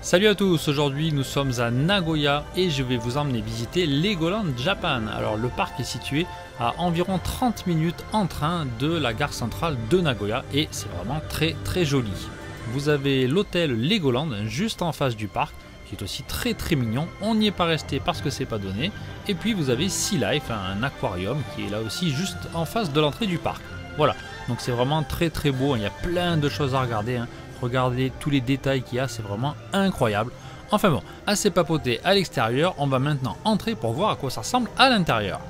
Salut à tous, aujourd'hui nous sommes à Nagoya et je vais vous emmener visiter Legoland Japan. Alors le parc est situé à environ 30 minutes en train de la gare centrale de Nagoya et c'est vraiment très très joli. Vous avez l'hôtel Legoland juste en face du parc qui est aussi très très mignon. On n'y est pas resté parce que c'est pas donné. Et puis vous avez Sea Life, un aquarium qui est là aussi juste en face de l'entrée du parc. Voilà, donc c'est vraiment très très beau, il y a plein de choses à regarder. Hein. Regardez tous les détails qu'il y a, c'est vraiment incroyable. Enfin bon, assez papoté à l'extérieur, on va maintenant entrer pour voir à quoi ça ressemble à l'intérieur.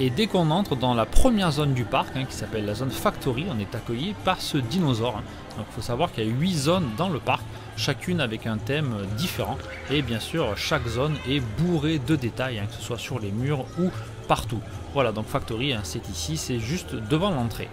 Et dès qu'on entre dans la première zone du parc, hein, qui s'appelle la zone Factory, on est accueilli par ce dinosaure. Hein. Donc il faut savoir qu'il y a 8 zones dans le parc, chacune avec un thème différent. Et bien sûr, chaque zone est bourrée de détails, hein, que ce soit sur les murs ou partout. Voilà, donc Factory, c'est ici, c'est juste devant l'entrée.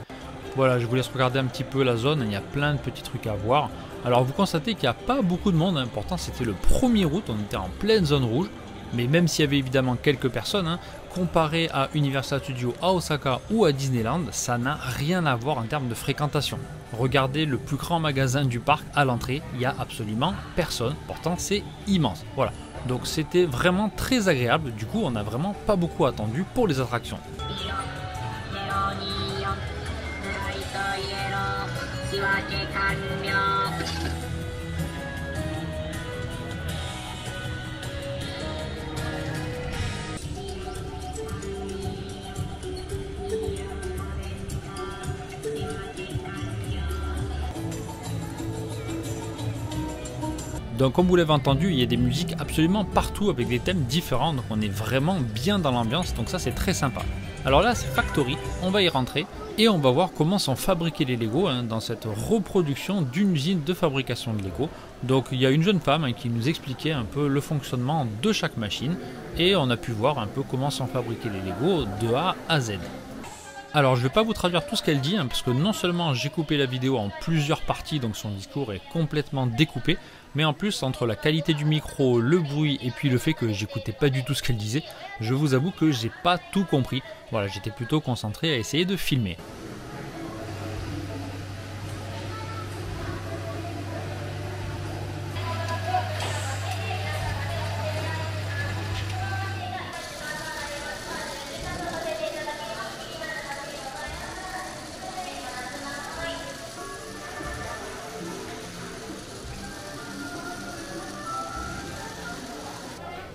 Voilà, je vous laisse regarder un petit peu la zone, il y a plein de petits trucs à voir. Alors vous constatez qu'il n'y a pas beaucoup de monde, hein. pourtant c'était le 1er août, on était en pleine zone rouge. Mais même s'il y avait évidemment quelques personnes, hein, comparé à Universal Studios à Osaka ou à Disneyland, ça n'a rien à voir en termes de fréquentation. Regardez le plus grand magasin du parc à l'entrée, il n'y a absolument personne, pourtant c'est immense. Voilà, donc c'était vraiment très agréable, du coup on n'a vraiment pas beaucoup attendu pour les attractions. Donc comme vous l'avez entendu, il y a des musiques absolument partout avec des thèmes différents, donc on est vraiment bien dans l'ambiance, donc ça c'est très sympa. Alors là c'est Factory, on va y rentrer et on va voir comment sont fabriqués les Lego hein, dans cette reproduction d'une usine de fabrication de Lego. Donc il y a une jeune femme hein, qui nous expliquait un peu le fonctionnement de chaque machine et on a pu voir un peu comment sont fabriqués les Lego de A à Z. Alors je ne vais pas vous traduire tout ce qu'elle dit, hein, parce que non seulement j'ai coupé la vidéo en plusieurs parties, donc son discours est complètement découpé, mais en plus entre la qualité du micro, le bruit et puis le fait que j'écoutais pas du tout ce qu'elle disait, je vous avoue que j'ai pas tout compris. Voilà, j'étais plutôt concentré à essayer de filmer.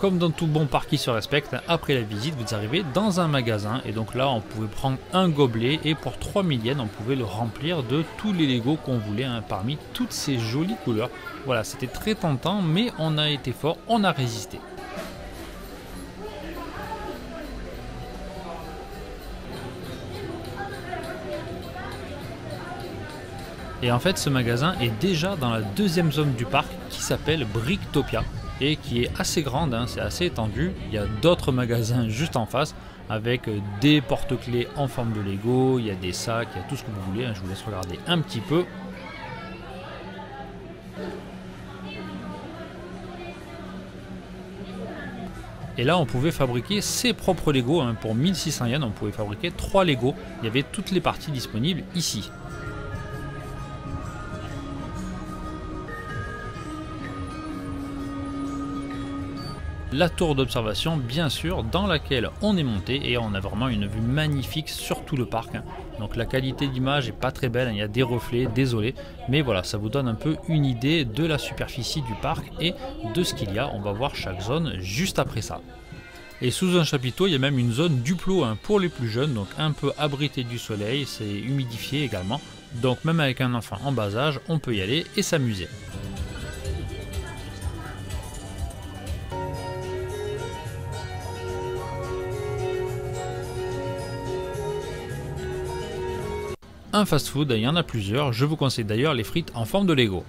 Comme dans tout bon parc qui se respecte, après la visite, vous arrivez dans un magasin et donc là, on pouvait prendre un gobelet et pour 3 millions, on pouvait le remplir de tous les Lego qu'on voulait hein, parmi toutes ces jolies couleurs. Voilà, c'était très tentant, mais on a été fort, on a résisté. Et en fait, ce magasin est déjà dans la deuxième zone du parc qui s'appelle Bricktopia et qui est assez grande, hein, c'est assez étendu. Il y a d'autres magasins juste en face avec des porte-clés en forme de Lego, il y a des sacs, il y a tout ce que vous voulez. Hein. Je vous laisse regarder un petit peu. Et là, on pouvait fabriquer ses propres Lego. Hein. Pour 1600 yens, on pouvait fabriquer 3 Lego. Il y avait toutes les parties disponibles ici. La tour d'observation bien sûr dans laquelle on est monté et on a vraiment une vue magnifique sur tout le parc. Donc la qualité d'image est pas très belle, hein. il y a des reflets, désolé, mais voilà, ça vous donne un peu une idée de la superficie du parc et de ce qu'il y a. On va voir chaque zone juste après ça. Et sous un chapiteau, il y a même une zone duplo hein, pour les plus jeunes, donc un peu abrité du soleil, c'est humidifié également. Donc même avec un enfant en bas âge, on peut y aller et s'amuser. Un fast-food, il y en a plusieurs, je vous conseille d'ailleurs les frites en forme de Lego.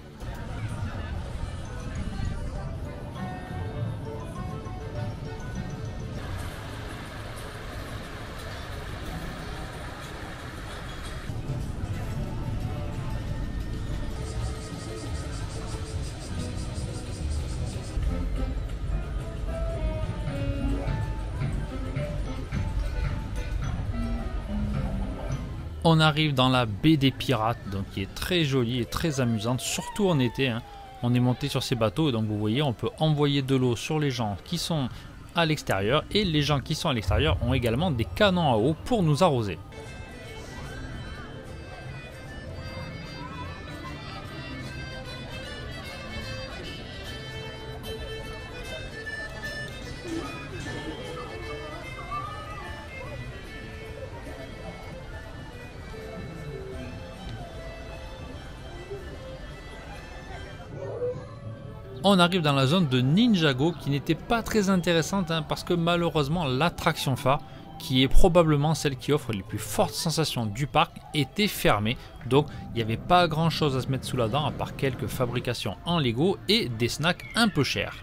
On arrive dans la baie des pirates, donc qui est très jolie et très amusante, surtout en été. Hein. on est monté sur ces bateaux et donc vous voyez on peut envoyer de l'eau sur les gens qui sont à l'extérieur et les gens qui sont à l'extérieur ont également des canons à eau pour nous arroser. On arrive dans la zone de Ninjago qui n'était pas très intéressante hein, parce que malheureusement l'attraction phare qui est probablement celle qui offre les plus fortes sensations du parc était fermée donc il n'y avait pas grand chose à se mettre sous la dent à part quelques fabrications en Lego et des snacks un peu chers.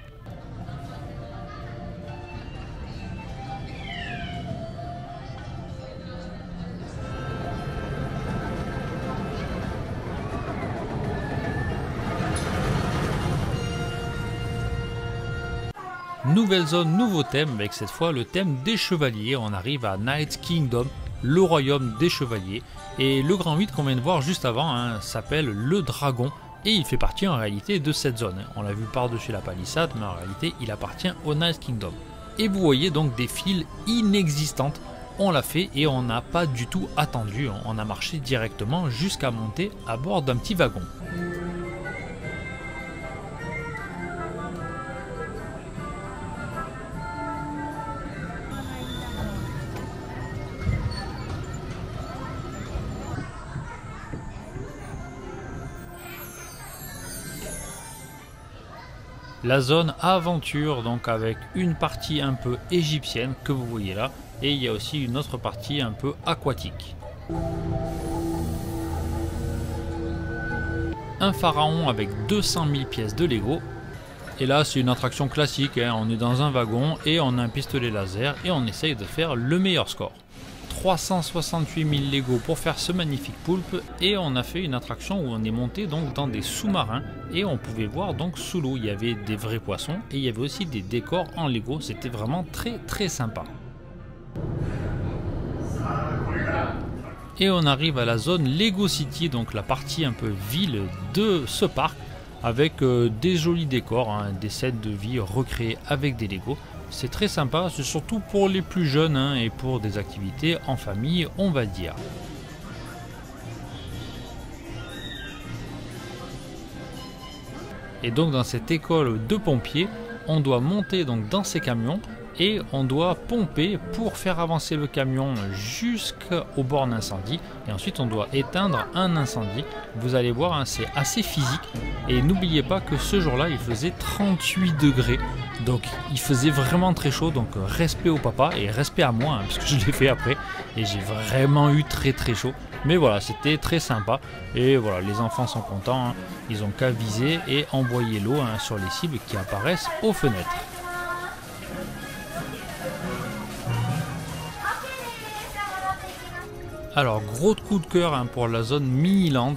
Nouvelle zone, nouveau thème, avec cette fois le thème des chevaliers. On arrive à Night Kingdom, le royaume des chevaliers. Et le grand 8 qu'on vient de voir juste avant hein, s'appelle le dragon. Et il fait partie en réalité de cette zone. On l'a vu par-dessus la palissade, mais en réalité il appartient au Night Kingdom. Et vous voyez donc des files inexistantes. On l'a fait et on n'a pas du tout attendu. On a marché directement jusqu'à monter à bord d'un petit wagon. La zone aventure donc avec une partie un peu égyptienne que vous voyez là et il y a aussi une autre partie un peu aquatique. Un pharaon avec 200 000 pièces de Lego et là c'est une attraction classique, hein. on est dans un wagon et on a un pistolet laser et on essaye de faire le meilleur score. 368 000 Lego pour faire ce magnifique poulpe et on a fait une attraction où on est monté donc dans des sous-marins et on pouvait voir donc sous l'eau. Il y avait des vrais poissons et il y avait aussi des décors en Lego. C'était vraiment très très sympa. Et on arrive à la zone Lego City donc la partie un peu ville de ce parc avec euh, des jolis décors, hein, des sets de vie recréés avec des Lego c'est très sympa, c'est surtout pour les plus jeunes hein, et pour des activités en famille, on va dire. Et donc dans cette école de pompiers, on doit monter donc dans ces camions et on doit pomper pour faire avancer le camion jusqu'au bord d'incendie et ensuite on doit éteindre un incendie. Vous allez voir, hein, c'est assez physique et n'oubliez pas que ce jour-là il faisait 38 degrés donc il faisait vraiment très chaud donc respect au papa et respect à moi hein, parce que je l'ai fait après et j'ai vraiment eu très très chaud. Mais voilà, c'était très sympa. Et voilà, les enfants sont contents. Hein. Ils ont qu'à viser et envoyer l'eau sur les cibles qui apparaissent aux fenêtres. Alors gros coup de cœur hein, pour la zone Miniland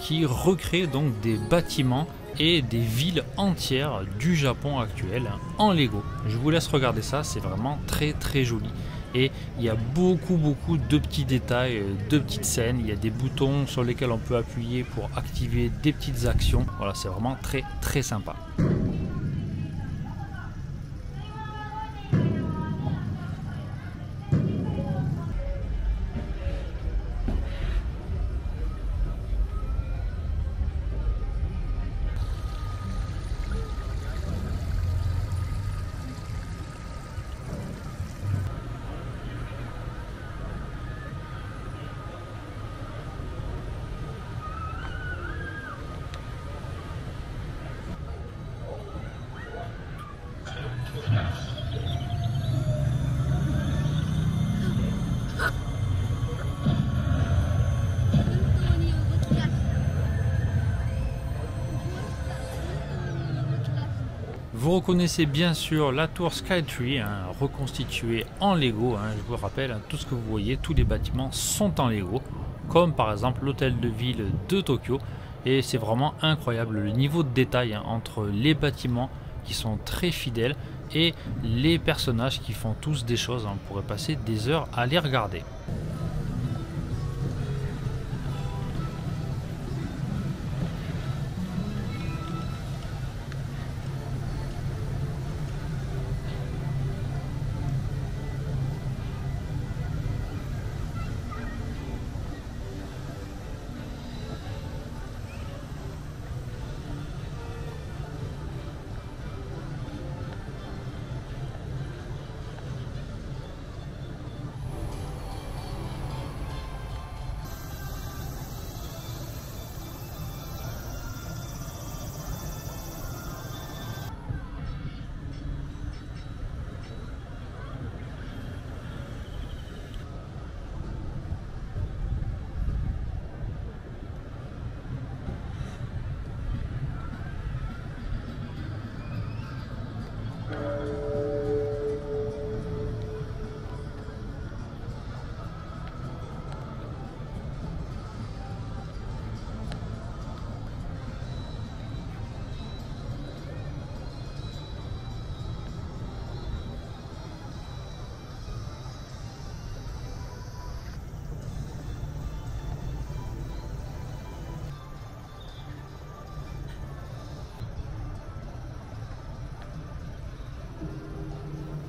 qui recrée donc des bâtiments et des villes entières du Japon actuel hein, en Lego. Je vous laisse regarder ça, c'est vraiment très très joli. Et il y a beaucoup beaucoup de petits détails, euh, de petites scènes, il y a des boutons sur lesquels on peut appuyer pour activer des petites actions. Voilà, c'est vraiment très très sympa. Vous reconnaissez bien sûr la tour Skytree, hein, reconstituée en Lego. Hein, je vous rappelle, hein, tout ce que vous voyez, tous les bâtiments sont en Lego, comme par exemple l'hôtel de ville de Tokyo. Et c'est vraiment incroyable le niveau de détail entre les bâtiments qui sont très fidèles et les personnages qui font tous des choses. On pourrait passer des heures à les regarder.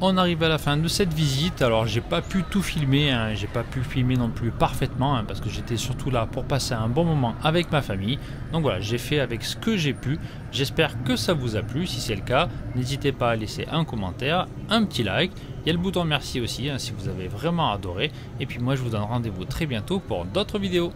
On arrive à la fin de cette visite. Alors j'ai pas pu tout filmer, hein. j'ai pas pu filmer non plus parfaitement hein, parce que j'étais surtout là pour passer un bon moment avec ma famille. Donc voilà, j'ai fait avec ce que j'ai pu. J'espère que ça vous a plu. Si c'est le cas, n'hésitez pas à laisser un commentaire, un petit like. Il y a le bouton merci aussi hein, si vous avez vraiment adoré. Et puis moi je vous donne rendez-vous très bientôt pour d'autres vidéos.